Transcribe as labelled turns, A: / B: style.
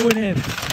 A: going in.